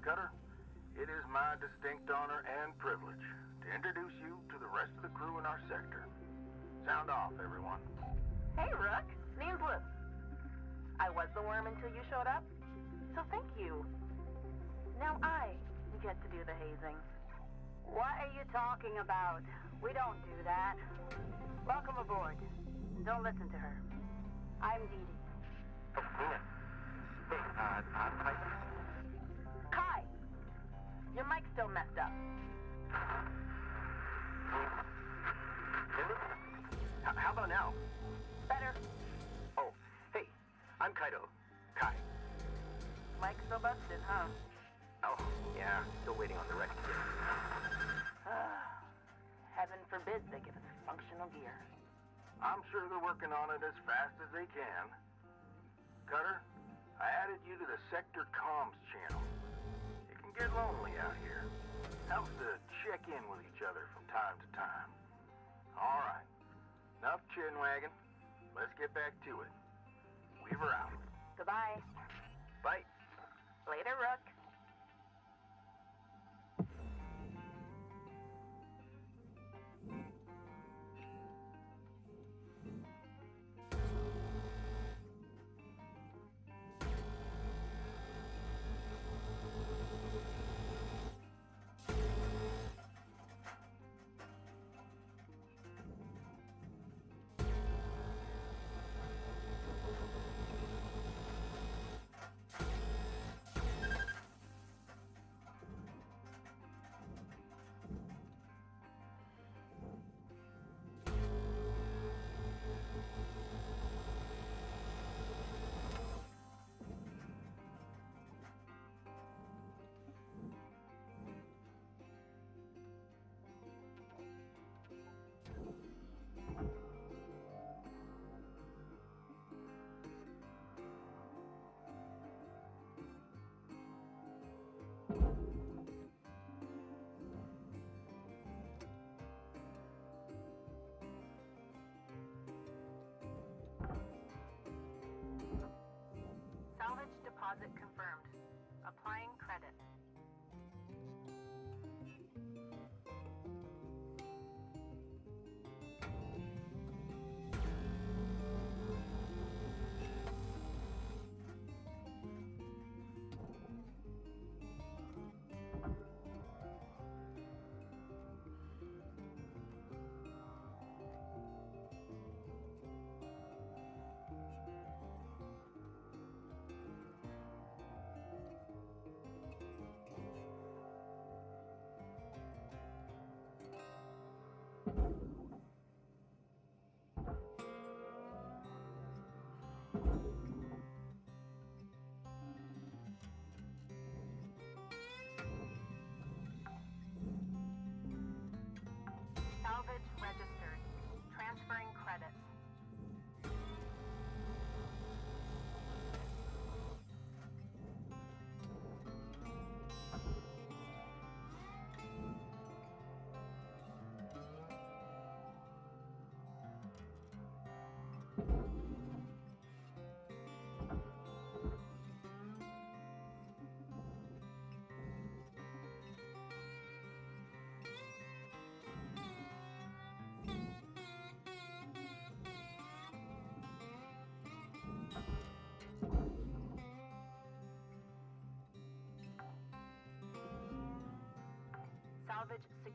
Cutter, it is my distinct honor and privilege to introduce you to the rest of the crew in our sector. Sound off, everyone. Hey, Rook. Name's Liz. I was the worm until you showed up, so thank you. Now I get to do the hazing. What are you talking about? We don't do that. Welcome aboard. Don't listen to her. I'm Dee Dee. Oh. Hey, uh, I'm Mike. Kai! Your mic's still messed up. How about now? Forbid they give us functional gear. I'm sure they're working on it as fast as they can. Cutter, I added you to the Sector Comms channel. It can get lonely out here. Helps to check in with each other from time to time. All right. Enough chin wagging. Let's get back to it. Weaver out. Goodbye. Bye. Later, Rook.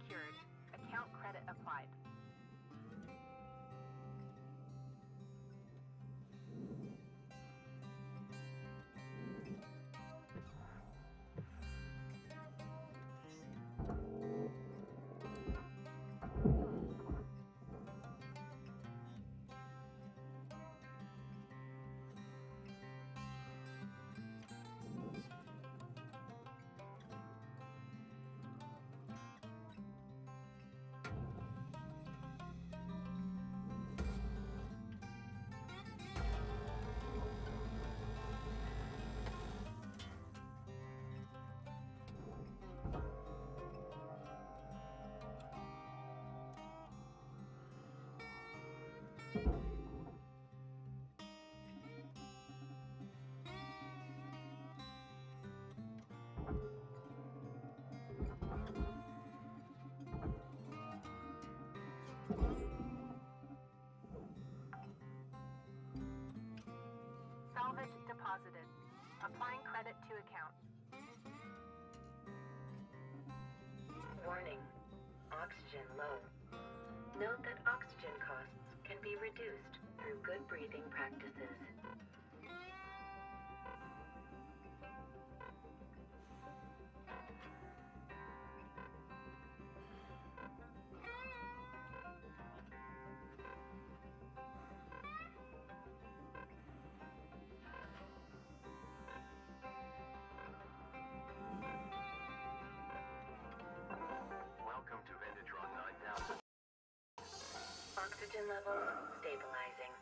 Secured. Through good breathing practices. Welcome to Vendatron 9000. Oxygen levels stabilizing.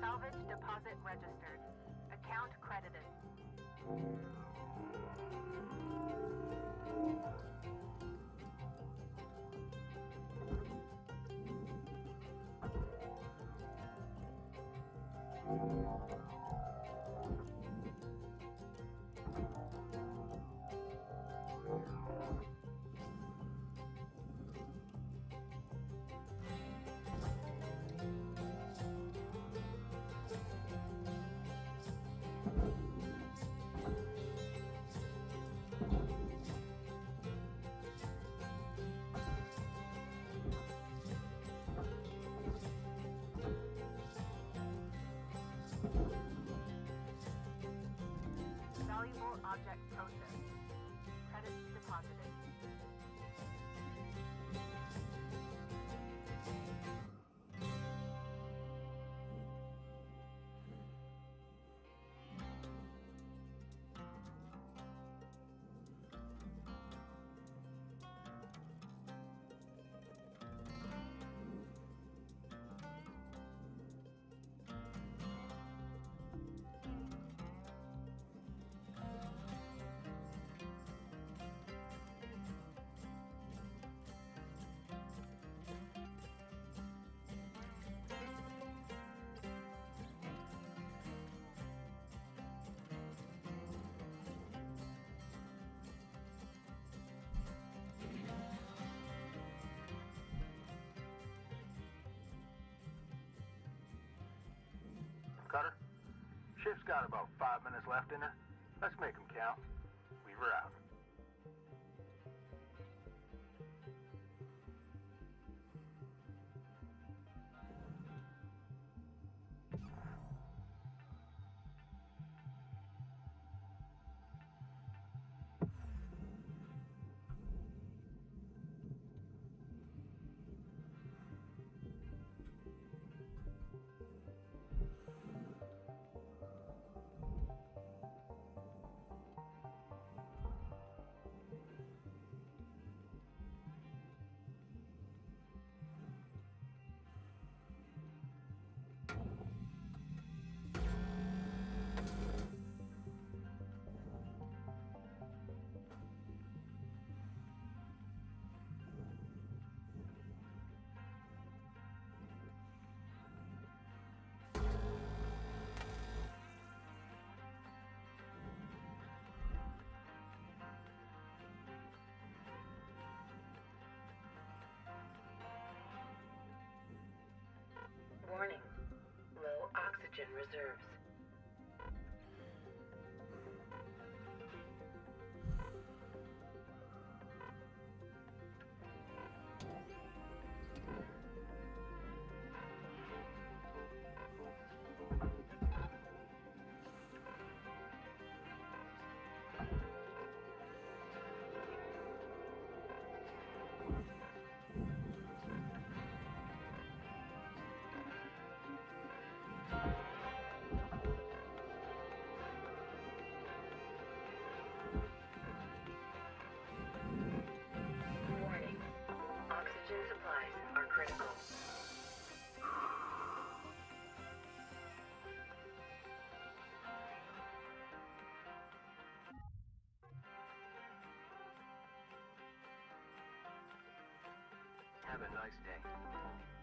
Salvage deposit registered. Account credited. Valuable got about five minutes left in her. Let's make them count. Have a nice day.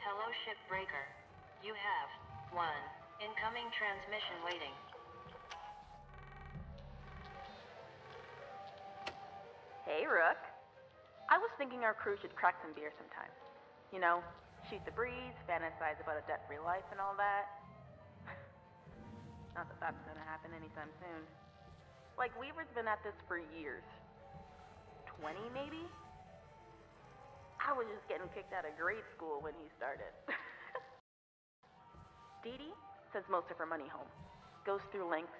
Hello, shipbreaker. You have one incoming transmission waiting. Hey, Rook. I was thinking our crew should crack some beer sometime. You know, shoot the breeze, fantasize about a debt-free life and all that. Not that that's gonna happen anytime soon. Like, Weaver's been at this for years. 20, maybe? I was just getting kicked out of grade school when he started. Dee Dee sends most of her money home. Goes through Lynx,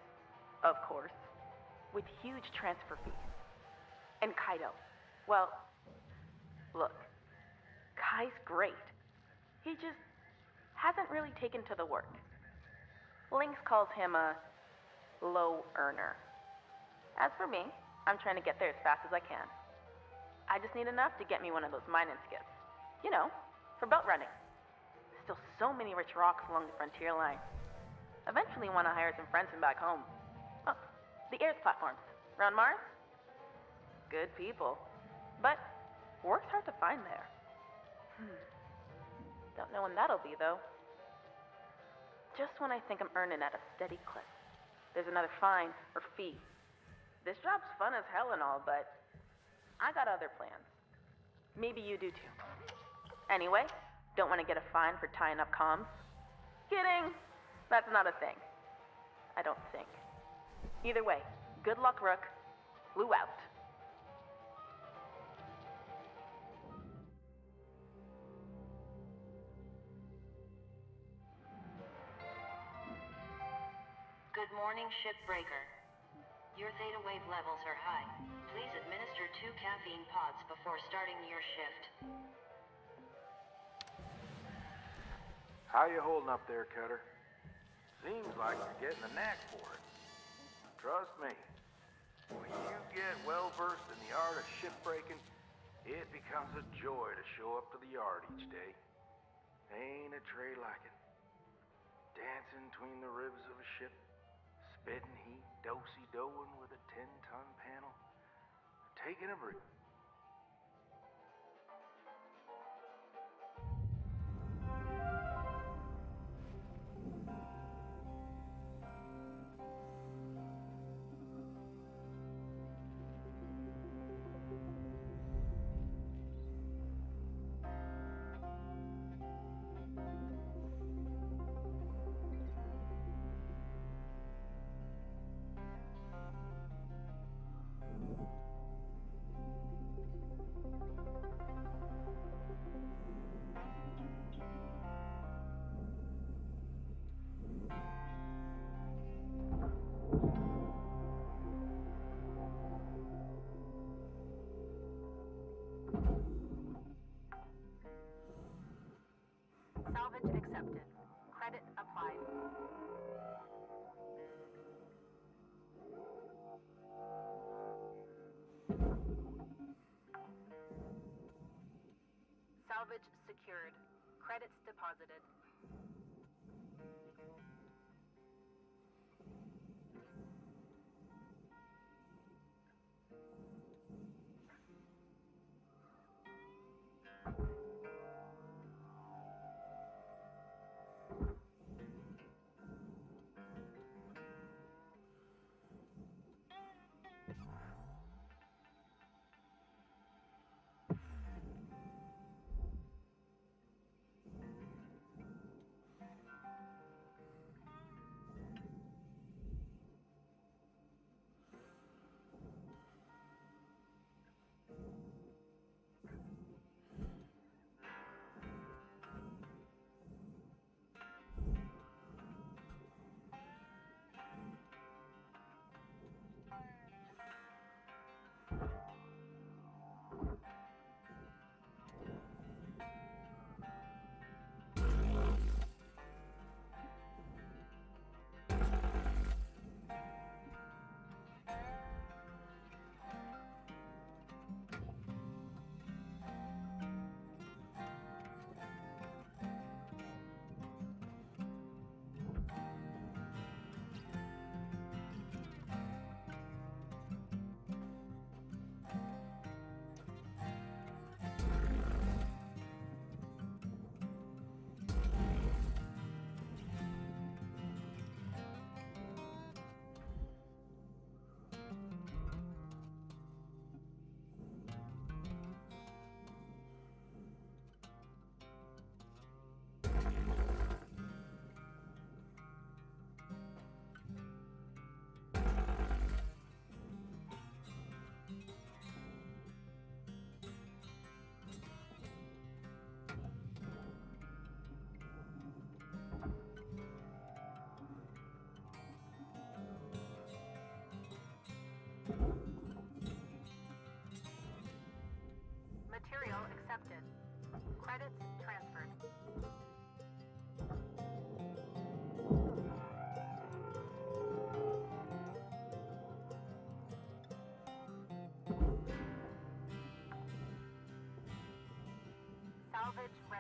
of course, with huge transfer fees. And Kaido. Well, look, Kai's great. He just hasn't really taken to the work. Lynx calls him a low earner. As for me, I'm trying to get there as fast as I can. I just need enough to get me one of those mining skiffs. You know, for boat running. Still so many rich rocks along the frontier line. Eventually want to hire some friends from back home. Oh, the Airs platforms. Around Mars? Good people. But work's hard to find there. Hmm. Don't know when that'll be, though. Just when I think I'm earning at a steady clip, there's another fine or fee. This job's fun as hell and all, but I got other plans. Maybe you do too. Anyway, don't want to get a fine for tying up comms? Kidding! That's not a thing. I don't think. Either way, good luck, Rook. Lou out. Good morning, shipbreaker. Your theta wave levels are high. Please administer two caffeine pods before starting your shift. How you holding up there, Cutter? Seems like you're getting a knack for it. Trust me, when you get well versed in the art of ship-breaking, it becomes a joy to show up to the yard each day. Ain't a trade like it. Dancing between the ribs of a ship, spitting heat, dosey-doing with a ten-ton panel, taking a break. Credits deposited.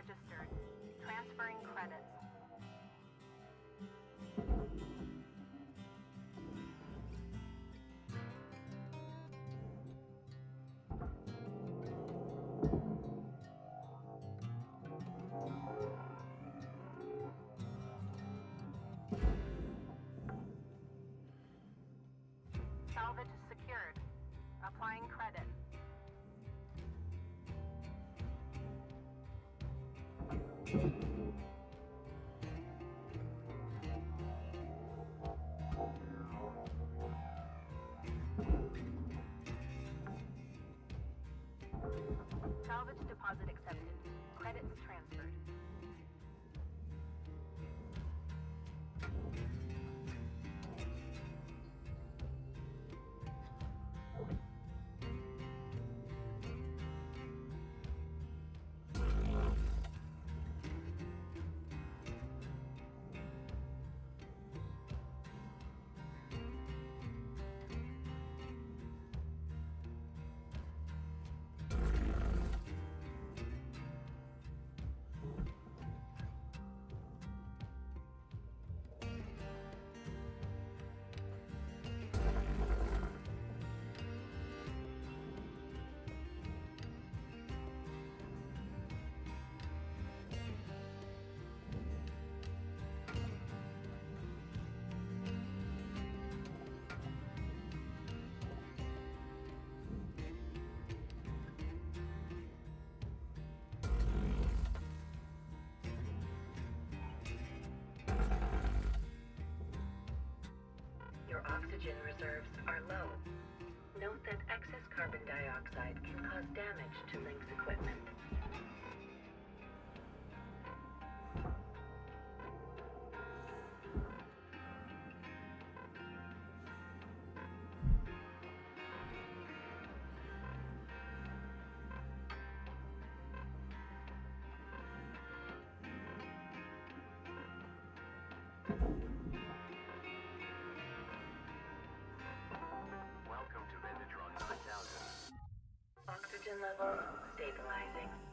Registered. Transferring credits. Oxygen reserves are low. Note that excess carbon dioxide can cause damage to Lynx's equipment. Stabilizing.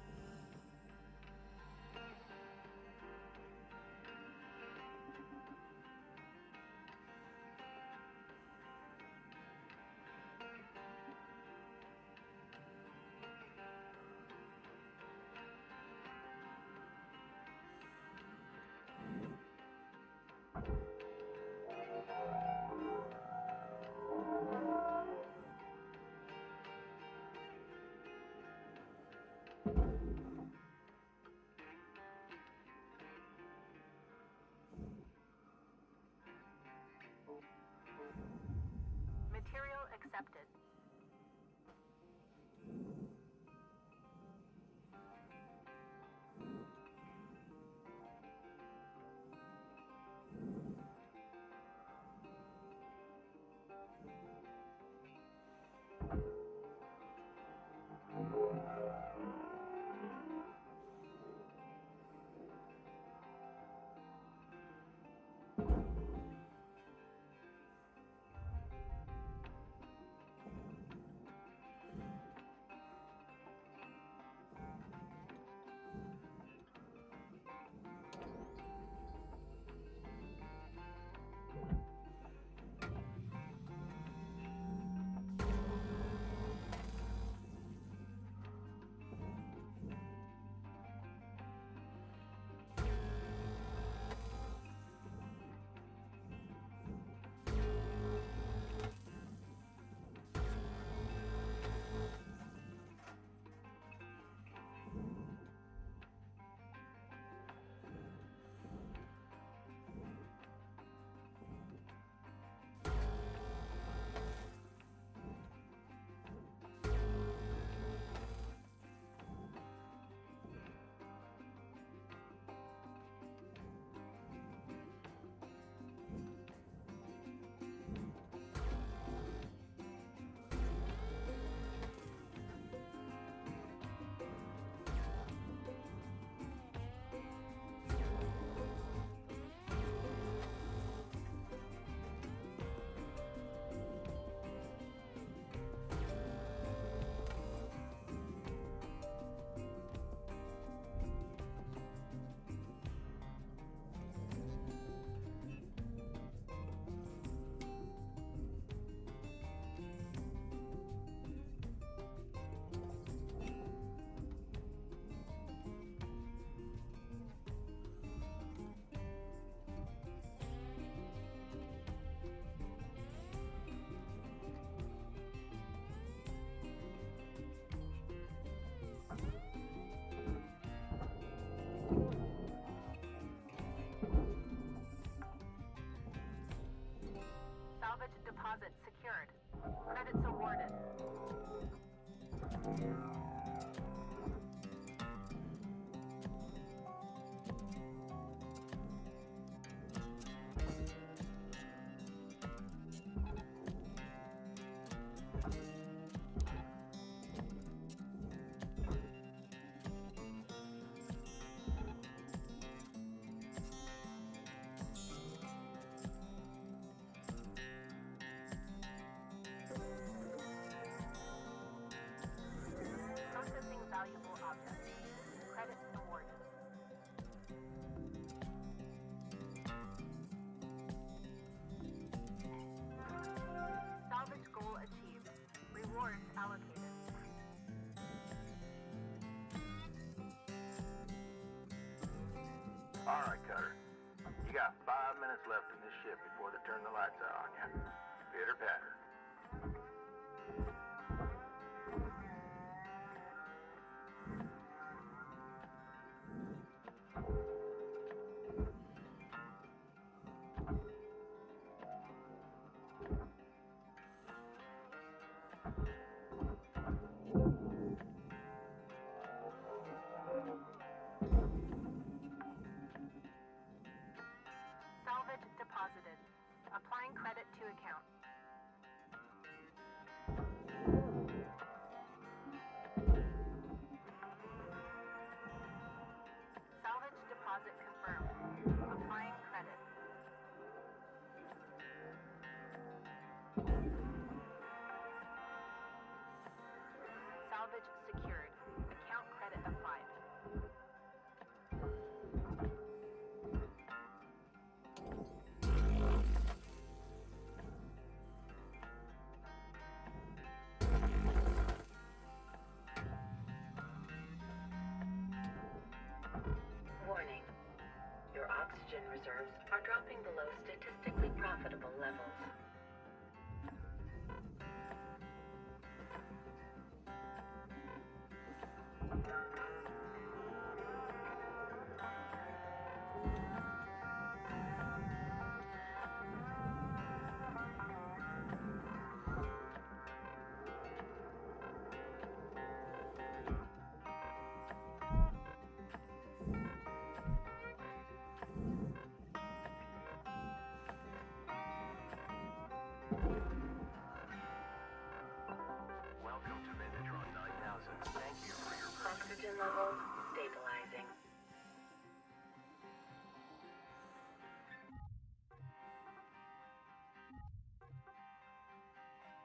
level stabilizing.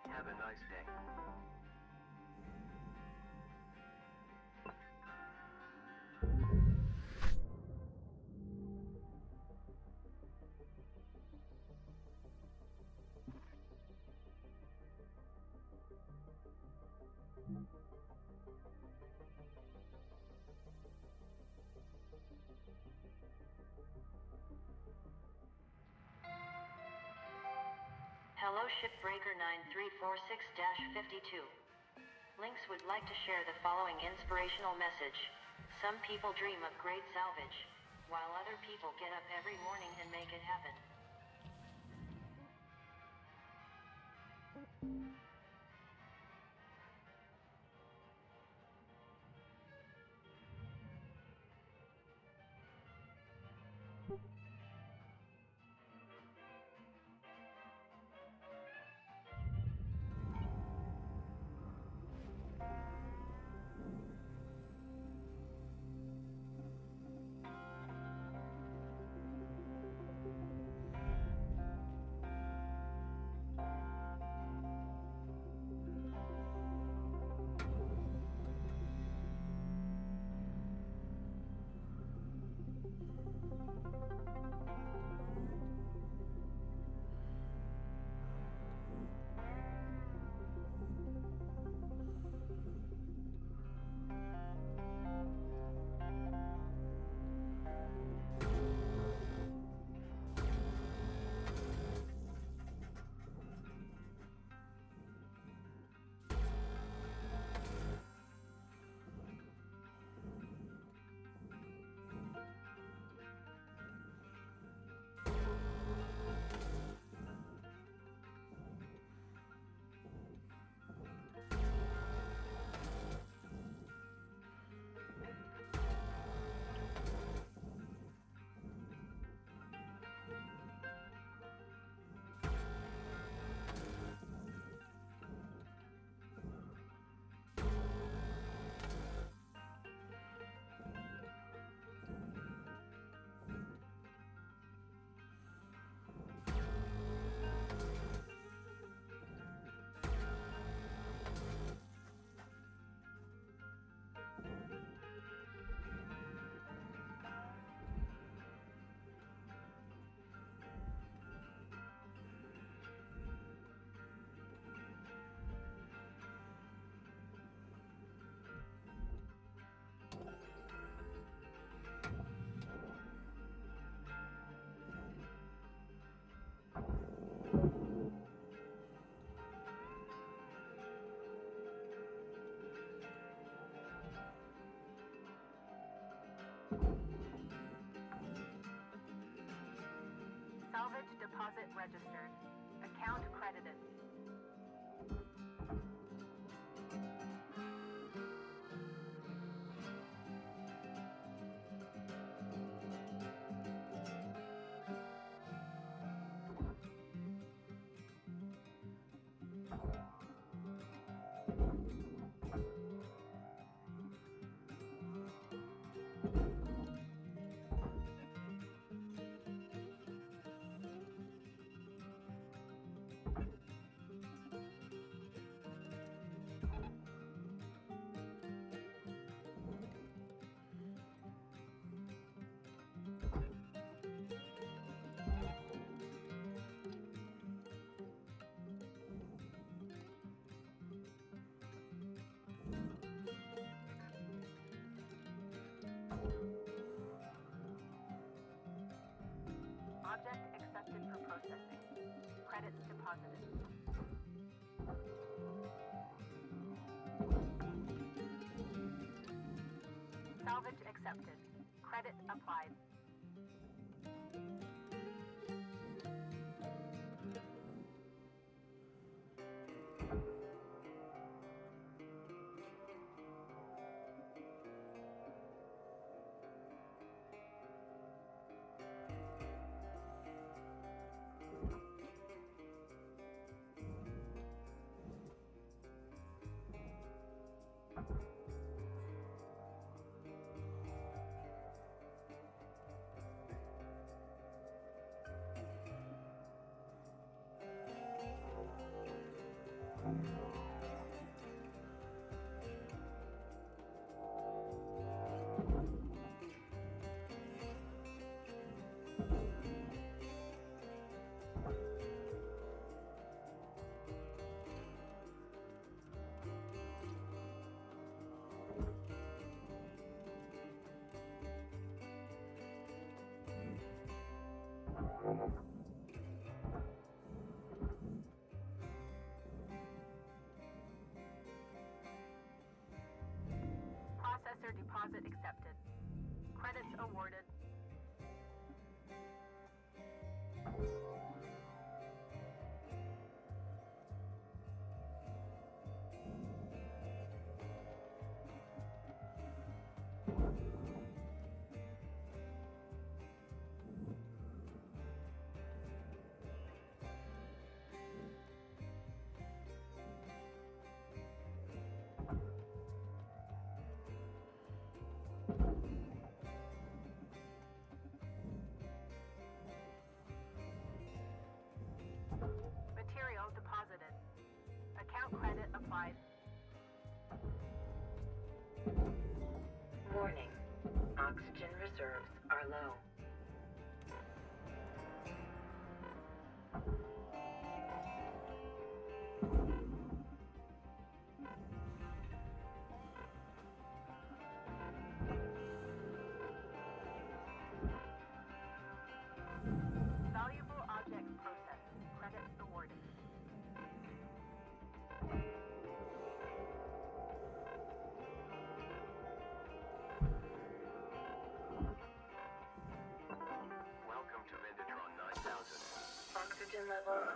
Have a nice day. Hello Shipbreaker 9346-52. Lynx would like to share the following inspirational message. Some people dream of great salvage, while other people get up every morning and make it happen. Levels stabilizing.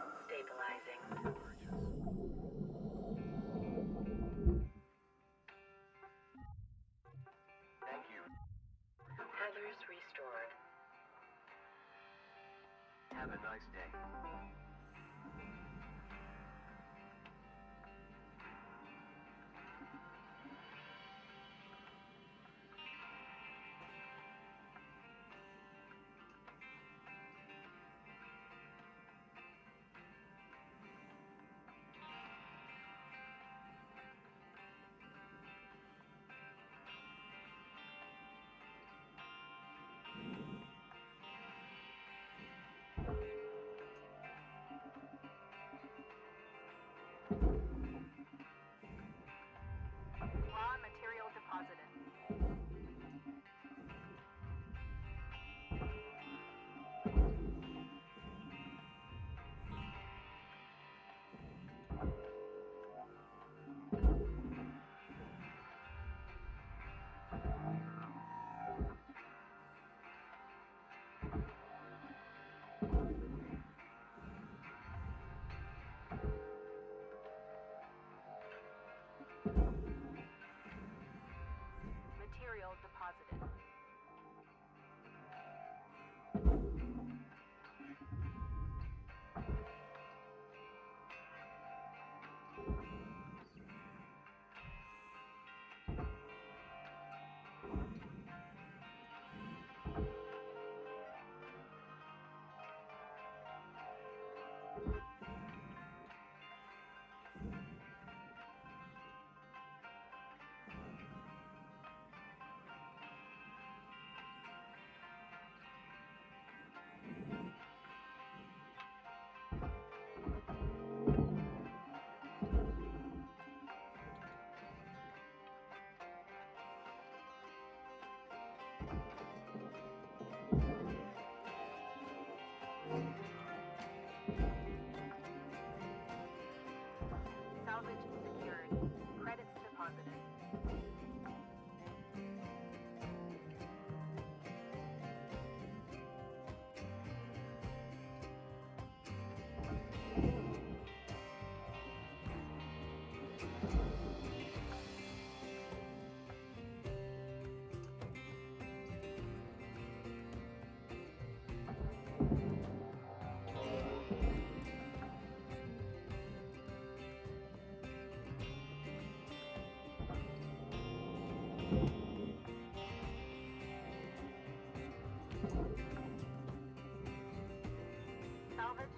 Salvage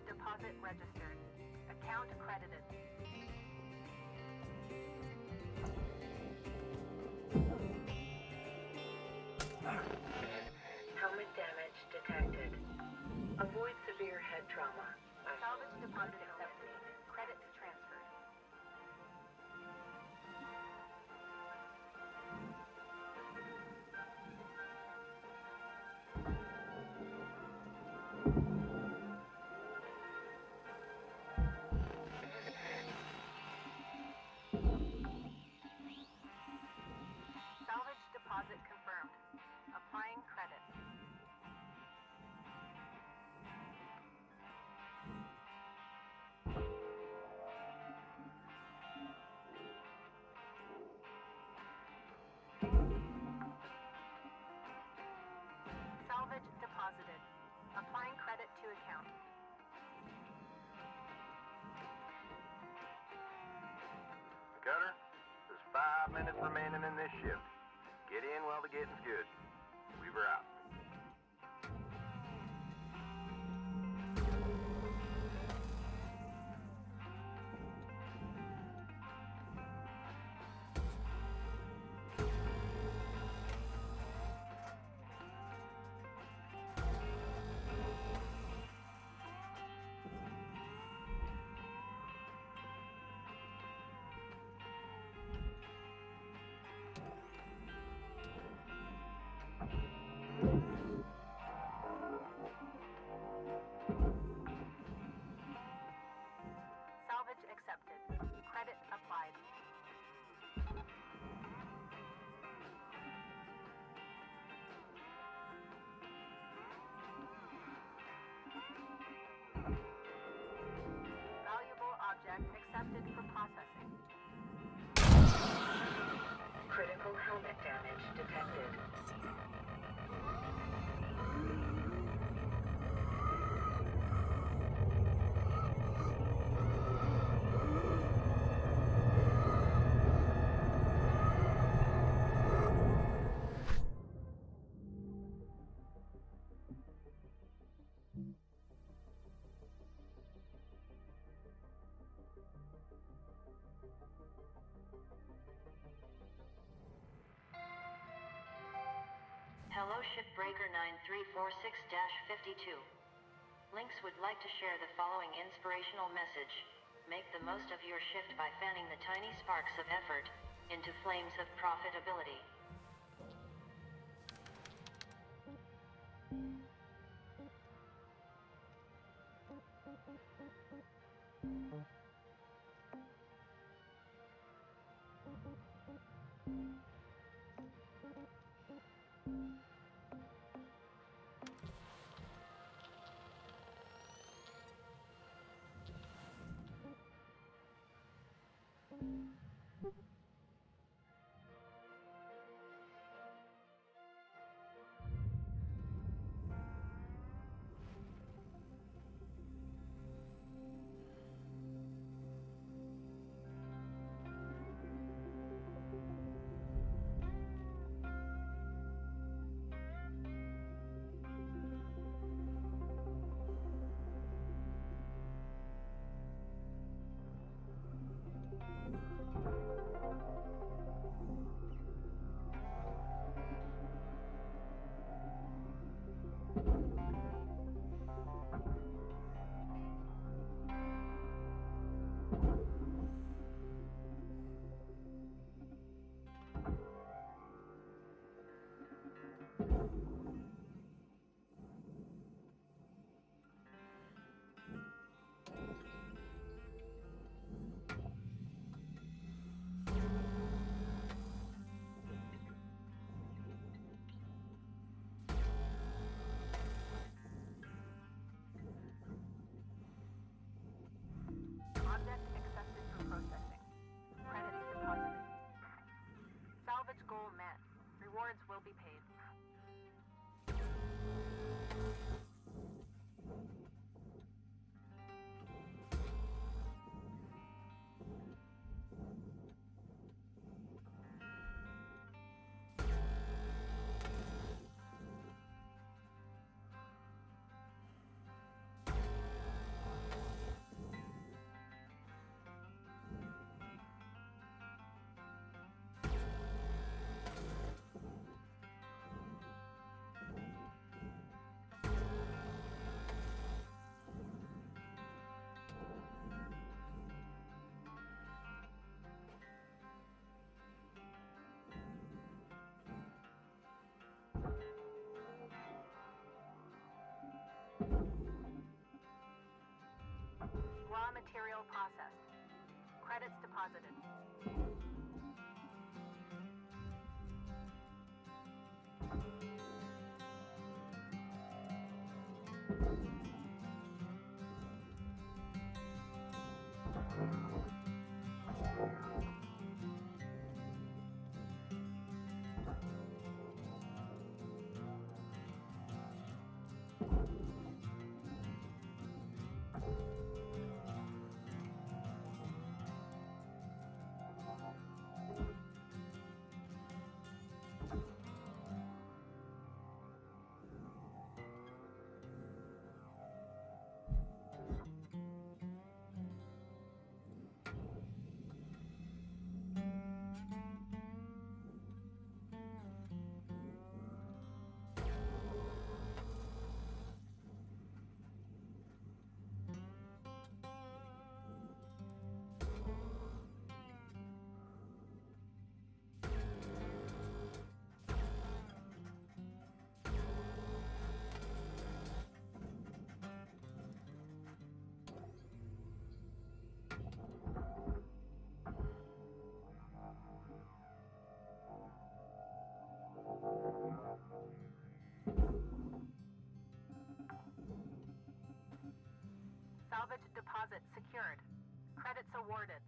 deposit registered. Account credited. Helmet damage detected. Avoid credit account. Cutter, there's five minutes remaining in this shift. Get in while the getting's good. Weaver out. Helmet damage detected. Hello Shipbreaker 9346-52. Lynx would like to share the following inspirational message. Make the most of your shift by fanning the tiny sparks of effort into flames of profitability. Mm-hmm. Deposited. Salvage deposit secured. Credits awarded.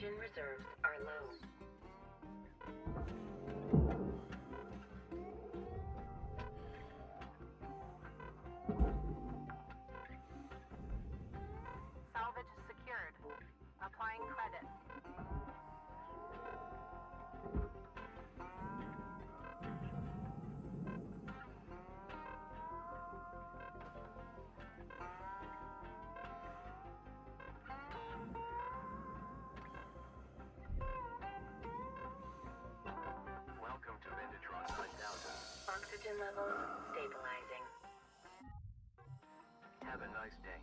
Oxygen reserves are low. Oxygen levels stabilizing. Have a nice day.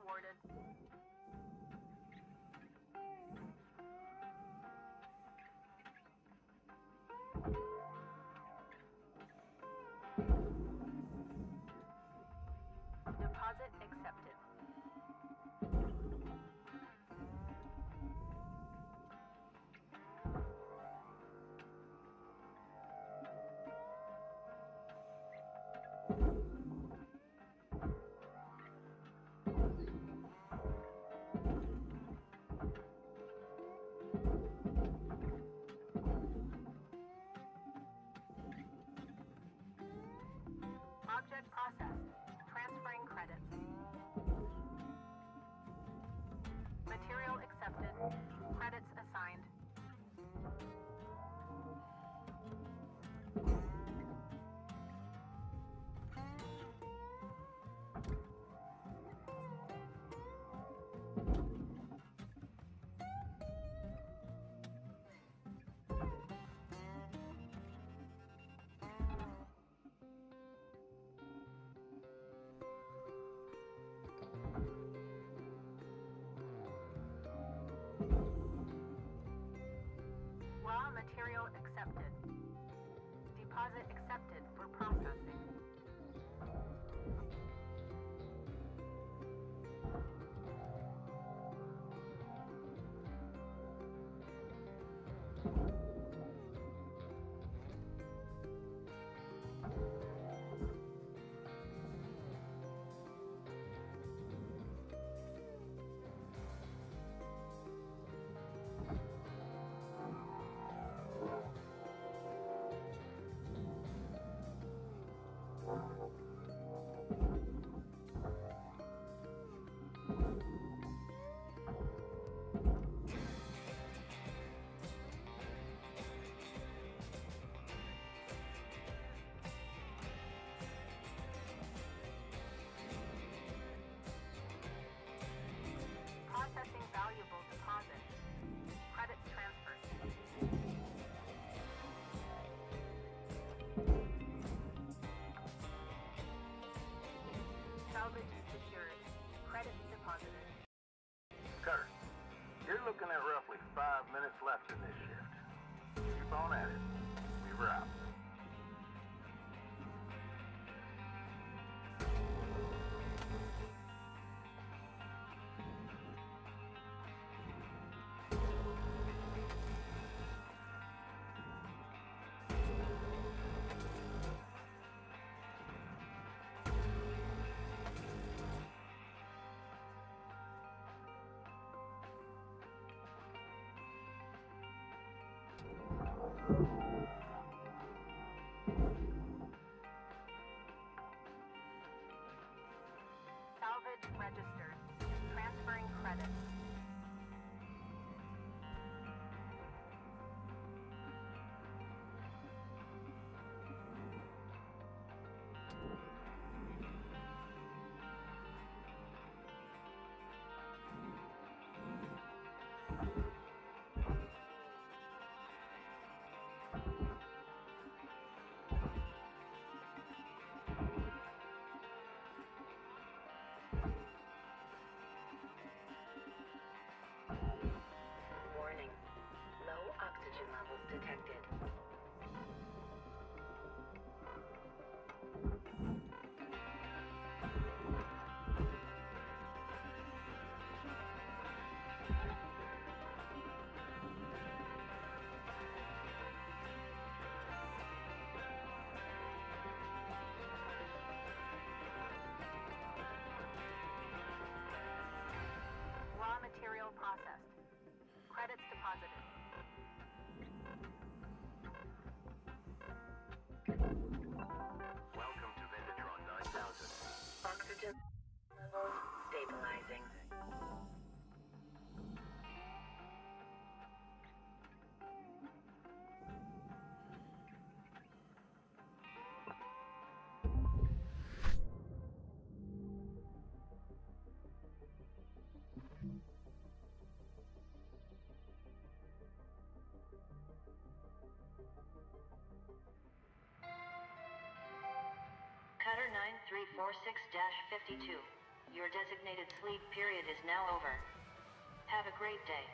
Awarded. Looking at roughly five minutes left in this shift. Keep on at it. Weaver out. Oxygen levels detected. 52. Your designated sleep period is now over. Have a great day.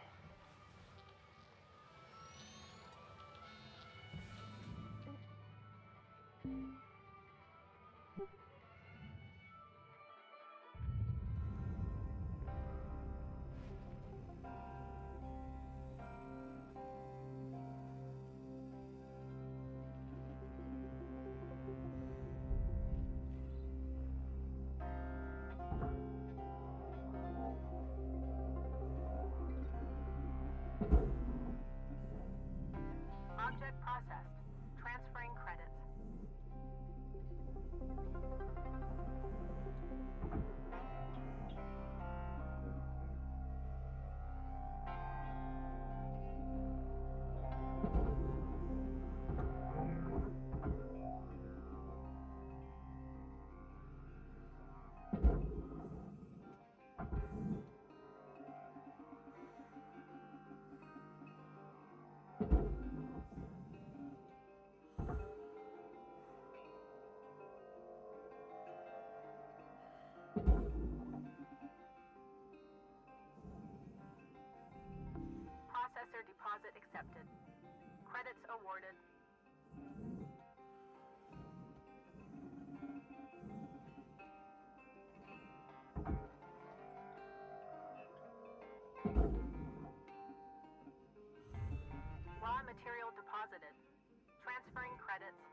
Deposit accepted. Credits awarded. Raw material deposited. Transferring credits.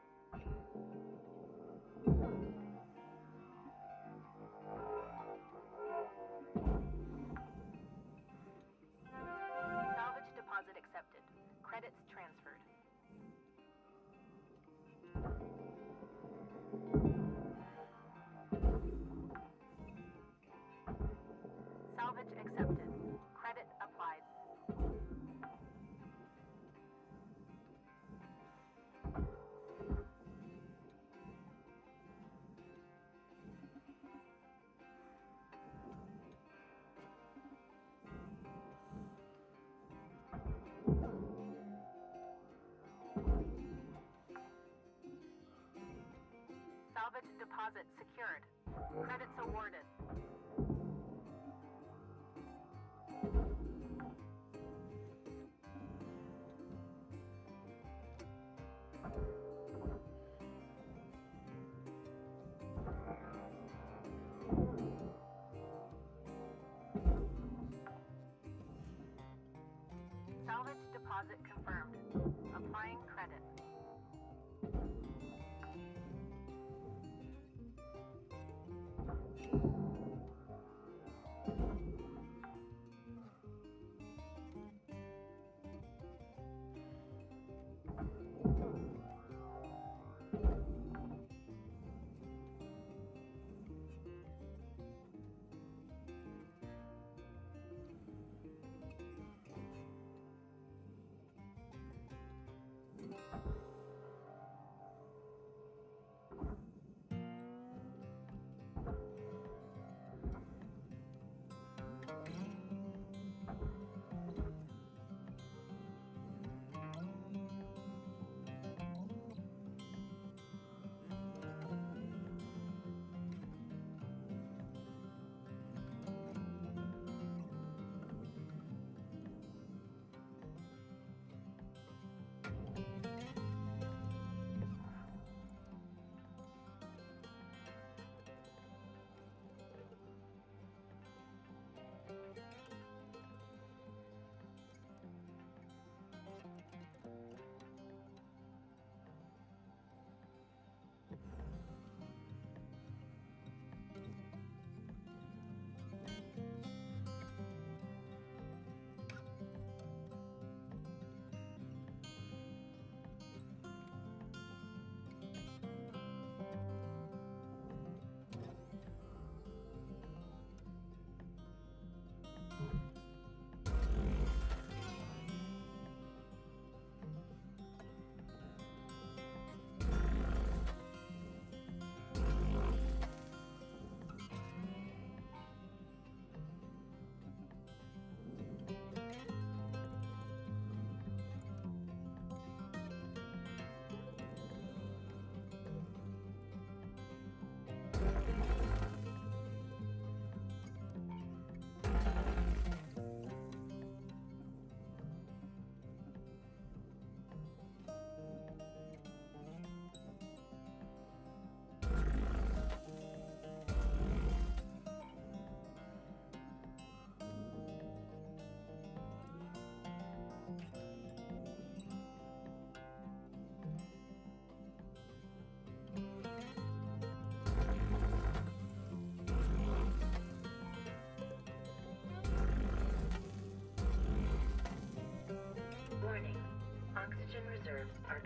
Deposit secured. Credits awarded.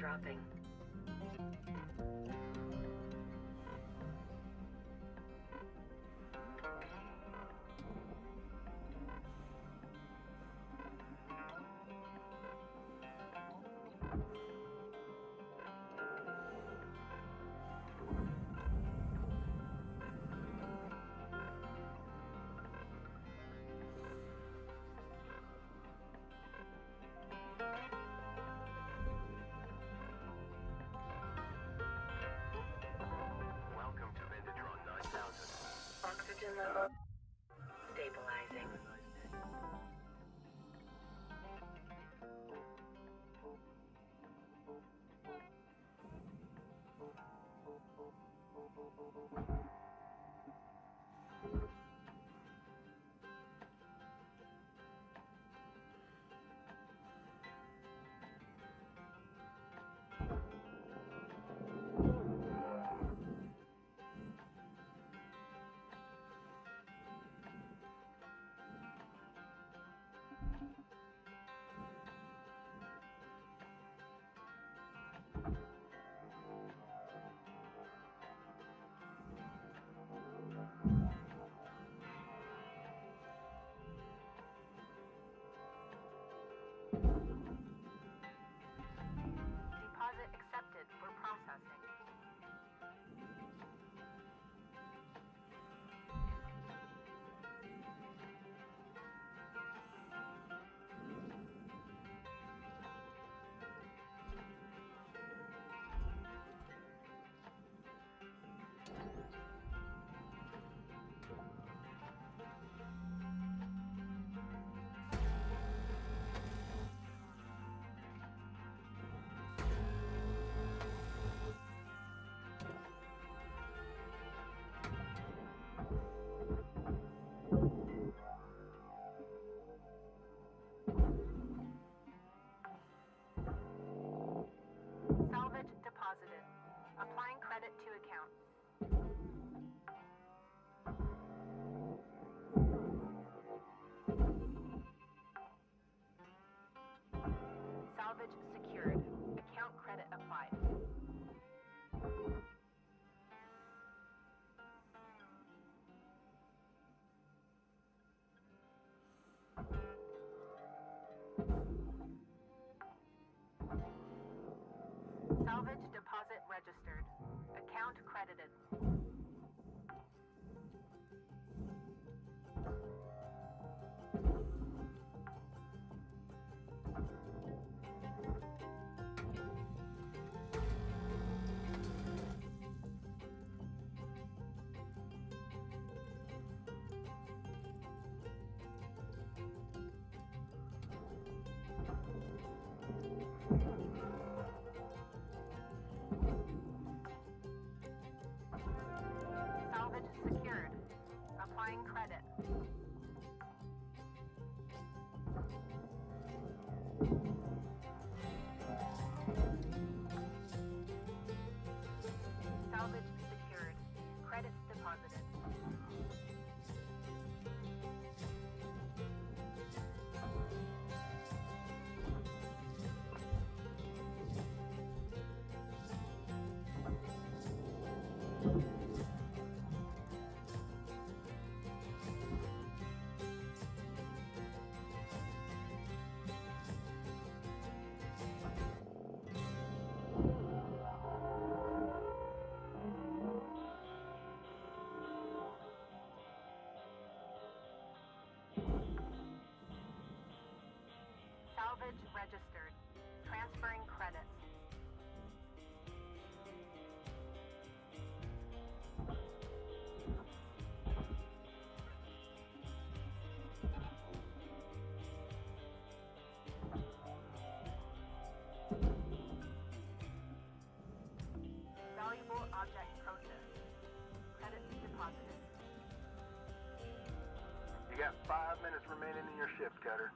dropping. credited. got five minutes remaining in your shift, Cutter.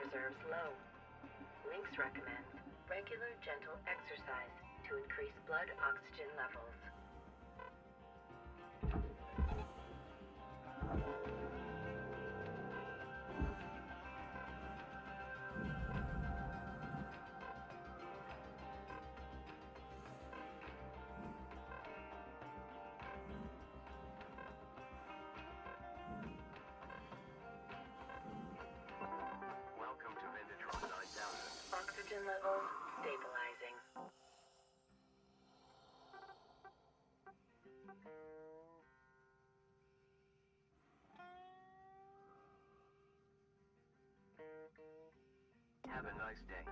Reserves low. Lynx recommend regular gentle exercise to increase blood oxygen levels. Have a nice day.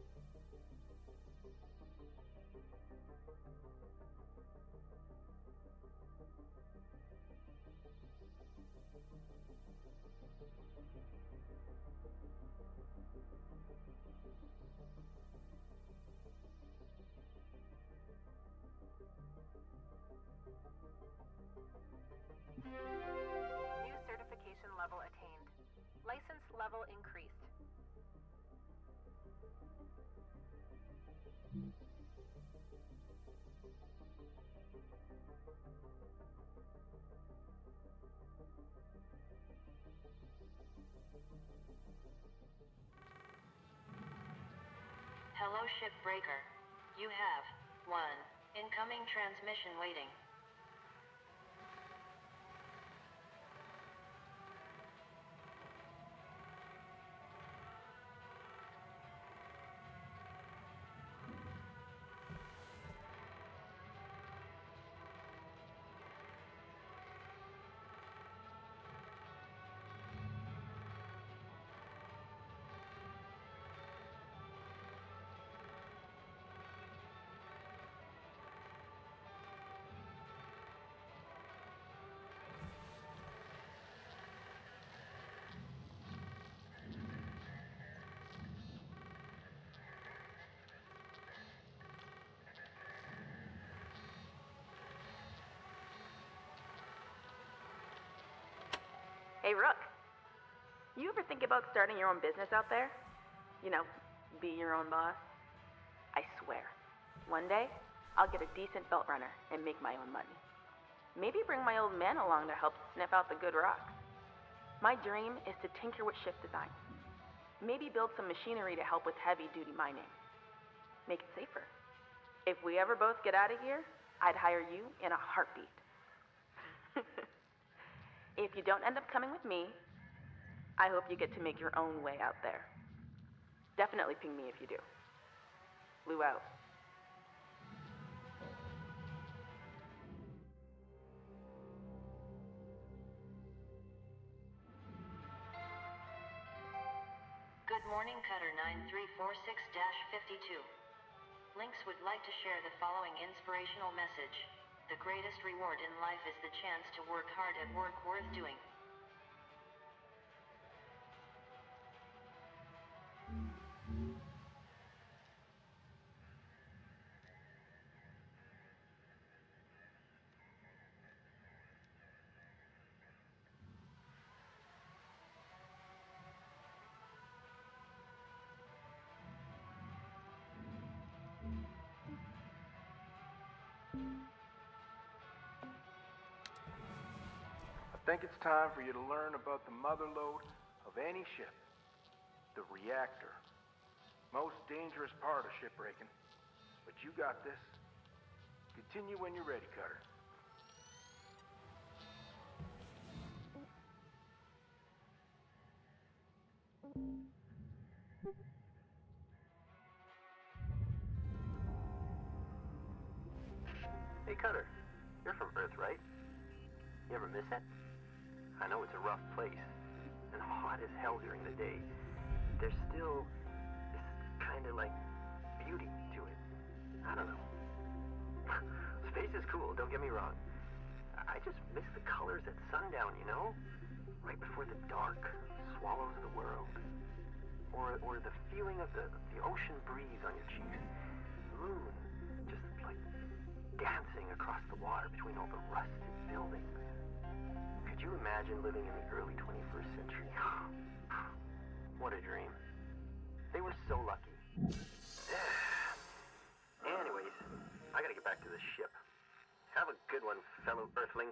New certification level attained. License level increased. Hello, shipbreaker. You have one incoming transmission waiting. Hey, Rook. You ever think about starting your own business out there? You know, be your own boss? I swear, one day I'll get a decent belt runner and make my own money. Maybe bring my old man along to help sniff out the good rocks. My dream is to tinker with ship design. Maybe build some machinery to help with heavy duty mining. Make it safer. If we ever both get out of here, I'd hire you in a heartbeat. if you don't end up coming with me, I hope you get to make your own way out there. Definitely ping me if you do. Lou out. Good morning, Cutter 9346-52. Lynx would like to share the following inspirational message. The greatest reward in life is the chance to work hard at work worth doing. I think it's time for you to learn about the mother lode of any ship. The reactor. Most dangerous part of shipbreaking. But you got this. Continue when you're ready, Cutter. Hey, Cutter. You're from Earth, right? You ever miss it? I know it's a rough place and hot as hell during the day. There's still this kind of like beauty to it. I don't know. Space is cool, don't get me wrong. I just miss the colors at sundown, you know? Right before the dark swallows the world. Or, or the feeling of the, the ocean breeze on your cheeks. Moon just like dancing across the water between all the rusted buildings. Could you imagine living in the early 21st century? what a dream. They were so lucky. Anyways, I gotta get back to the ship. Have a good one, fellow Earthling.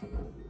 Valuable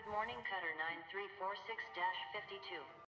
Good morning, Cutter 9346 52.